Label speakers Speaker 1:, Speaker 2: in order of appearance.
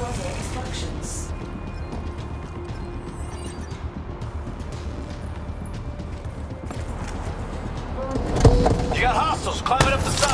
Speaker 1: You got hostiles climbing up the side.